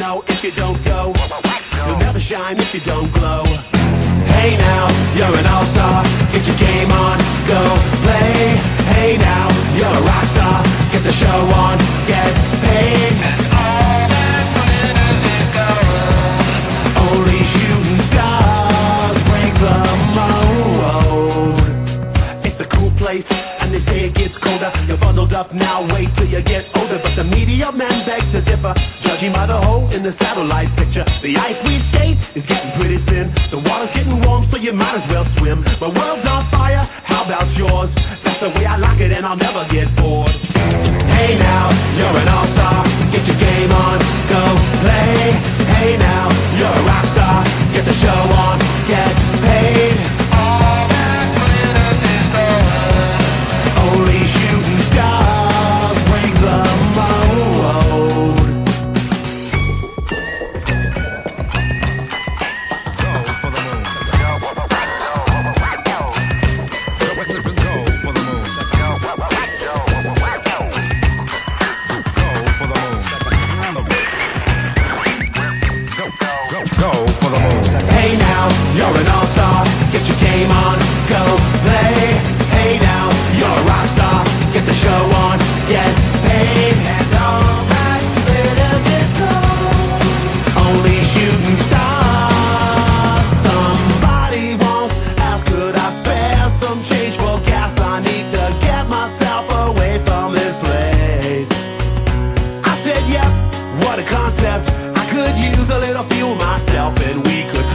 Know if you don't go. You'll never shine if you don't glow. Hey now, you're an all-star. Get your game on, go play. Hey now, you're a rock star. Get the show on, get paid. And all that matters is gold. Only shooting stars break the mold. It's a cool place, and they say it gets colder. You're bundled up now, wait till you get older. But the media men beg to differ, judging by the hole in the satellite picture. The ice we skate is getting pretty thin. The water's getting warm, so you might as well swim. My world's on fire, how about yours? That's the way I like it, and I'll never get bored. Hey now, you're an all-star. Get your game on, go play. Hey now, you're a rock star. Get the show on, get paid. What a concept. I could use a little fuel myself, and we could